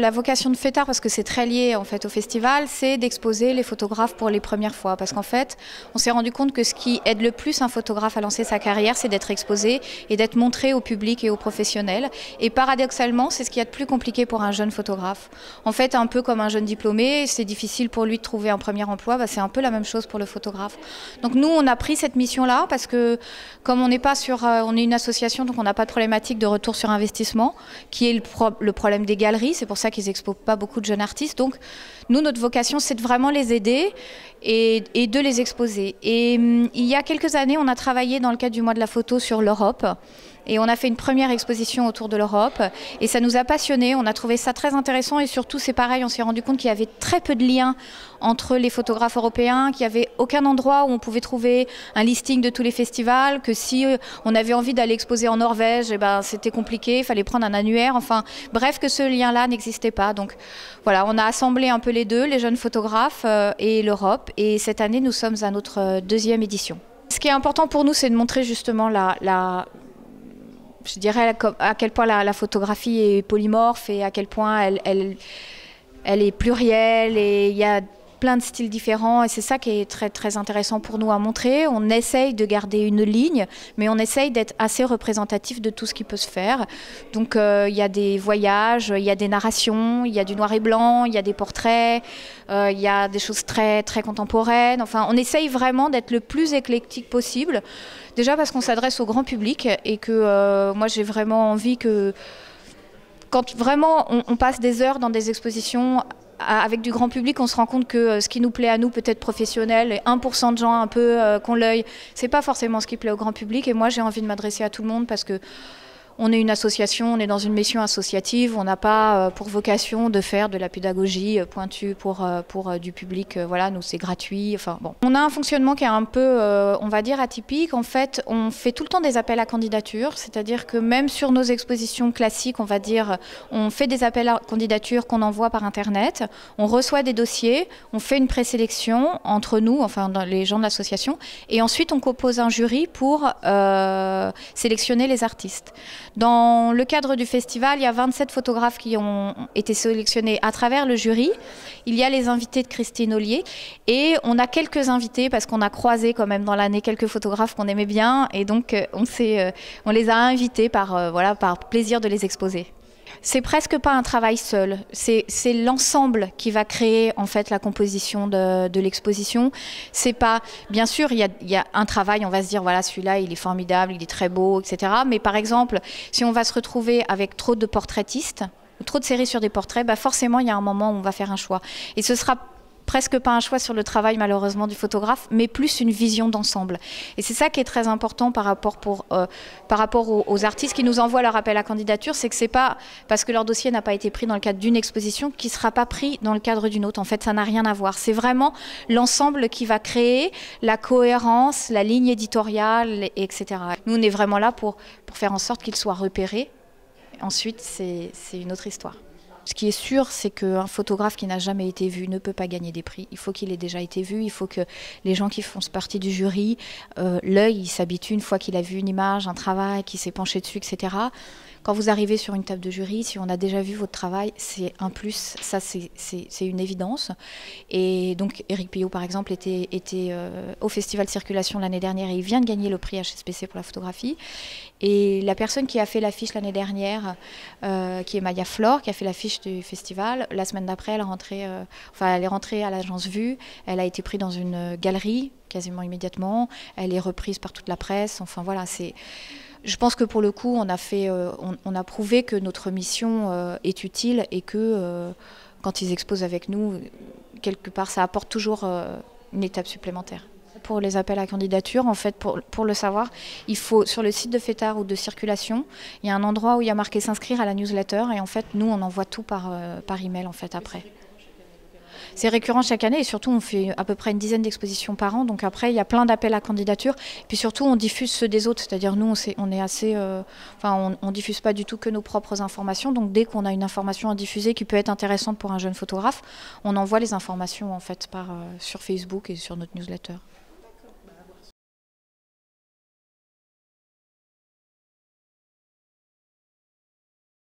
La vocation de FETAR, parce que c'est très lié en fait au festival, c'est d'exposer les photographes pour les premières fois. Parce qu'en fait, on s'est rendu compte que ce qui aide le plus un photographe à lancer sa carrière, c'est d'être exposé et d'être montré au public et aux professionnels. Et paradoxalement, c'est ce qui est de plus compliqué pour un jeune photographe. En fait, un peu comme un jeune diplômé, c'est difficile pour lui de trouver un premier emploi. Bah, c'est un peu la même chose pour le photographe. Donc nous, on a pris cette mission-là parce que comme on n'est pas sur, euh, on est une association, donc on n'a pas de problématique de retour sur investissement, qui est le, le problème des galeries. C'est pour ça qu'ils n'exposent pas beaucoup de jeunes artistes. Donc, nous, notre vocation, c'est de vraiment les aider et, de les exposer. Et hum, il y a quelques années, on a travaillé dans le cadre du mois de la photo sur l'Europe. Et on a fait une première exposition autour de l'Europe et ça nous a passionnés. On a trouvé ça très intéressant et surtout, c'est pareil, on s'est rendu compte qu'il y avait très peu de liens entre les photographes européens, qu'il n'y avait aucun endroit où on pouvait trouver un listing de tous les festivals, que si euh, on avait envie d'aller exposer en Norvège, eh ben, c'était compliqué, il fallait prendre un annuaire. Enfin, bref, que ce lien-là n'existait pas. Donc voilà, on a assemblé un peu les deux, les jeunes photographes euh, et l'Europe. Et cette année, nous sommes à notre euh, deuxième édition. Ce qui est important pour nous, c'est de montrer justement la, la, je dirais à quel point la, photographie est polymorphe et à quel point elle, elle, est plurielle et il y a plein de styles différents et c'est ça qui est très très intéressant pour nous à montrer. On essaye de garder une ligne, mais on essaye d'être assez représentatif de tout ce qui peut se faire. Donc euh, il y a des voyages, il y a des narrations, il y a du noir et blanc, il y a des portraits, euh, il y a des choses très très contemporaines. Enfin, on essaye vraiment d'être le plus éclectique possible. Déjà parce qu'on s'adresse au grand public et que euh, moi j'ai vraiment envie que quand vraiment on, passe des heures dans des expositions avec du grand public, on se rend compte que euh, ce qui nous plaît à nous, peut-être professionnel, et 1% de gens un peu euh, qu'on l'œil, c'est pas forcément ce qui plaît au grand public. Et moi, j'ai envie de m'adresser à tout le monde parce que on est une association, on est dans une mission associative, on n'a pas euh, pour vocation de faire de la pédagogie euh, pointue pour, euh, du public. Voilà, nous c'est gratuit. Enfin bon, on a un fonctionnement qui est un peu, on va dire, atypique. En fait, on fait tout le temps des appels à candidature, c'est-à-dire que même sur nos expositions classiques, on va dire, on fait des appels à candidature qu'on envoie par internet, on reçoit des dossiers, on fait une présélection entre nous, enfin les gens de l'association, et ensuite on compose un jury pour sélectionner les artistes. Dans le cadre du festival, il y a 27 photographes qui ont été sélectionnés à travers le jury. Il y a les invités de Christine Ollier et on a quelques invités parce qu'on a croisé quand même dans l'année quelques photographes qu'on aimait bien et donc euh, on, euh, on les a invités par, euh, voilà, par plaisir de les exposer. C'est presque pas un travail seul. C'est l'ensemble qui va créer en fait la composition de, l'exposition. C'est pas, bien sûr, il y, a, un travail. On va se dire voilà celui-là il est formidable, il est très beau, etc. Mais par exemple, si on va se retrouver avec trop de portraitistes, trop de séries sur des portraits, bah forcément il y a un moment où on va faire un choix. Et ce sera presque pas un choix sur le travail malheureusement du photographe, mais plus une vision d'ensemble. Et c'est ça qui est très important par rapport, pour, euh, par rapport aux, artistes qui nous envoient leur appel à candidature, c'est que c'est pas parce que leur dossier n'a pas été pris dans le cadre d'une exposition qu'il sera pas pris dans le cadre d'une autre. En fait, ça n'a rien à voir. C'est vraiment l'ensemble qui va créer la cohérence, la ligne éditoriale, etc. Nous, on est vraiment là pour, pour faire en sorte qu'ils soient repérés. Ensuite, c'est une autre histoire. Ce qui est sûr, c'est qu'un photographe qui n'a jamais été vu ne peut pas gagner des prix. Il faut qu'il ait déjà été vu, il faut que les gens qui font partie du jury, euh, l'œil s'habitue une fois qu'il a vu une image, un travail, qu'il s'est penché dessus, etc. Quand vous arrivez sur une table de jury, si on a déjà vu votre travail, c'est un plus, ça c'est une évidence. Et donc Eric Pillot par exemple était, euh, au Festival Circulation l'année dernière et il vient de gagner le prix HSPC pour la photographie. Et la personne qui a fait l'affiche l'année dernière, euh, qui est Maya Flore, qui a fait l'affiche du festival, la semaine d'après, elle, euh, enfin, elle est rentrée à l'agence Vue, elle a été prise dans une galerie quasiment immédiatement, elle est reprise par toute la presse, enfin voilà, c'est je pense que pour le coup, on a, euh, prouvé que notre mission euh, est utile et que euh, quand ils exposent avec nous, quelque part, ça apporte toujours une étape supplémentaire. Pour les appels à candidature, en fait, pour, pour, le savoir, il faut sur le site de FETAR ou de circulation, il y a un endroit où il y a marqué s'inscrire à la newsletter et en fait, nous, on envoie tout par, par email en fait après. C'est récurrent chaque année et surtout on fait à peu près une dizaine d'expositions par an. Donc après il y a plein d'appels à candidature. Puis surtout on diffuse ceux des autres, c'est-à-dire nous on, est, assez, euh, enfin on, diffuse pas du tout que nos propres informations. Donc dès qu'on a une information à diffuser qui peut être intéressante pour un jeune photographe, on envoie les informations en fait par euh, sur Facebook et sur notre newsletter.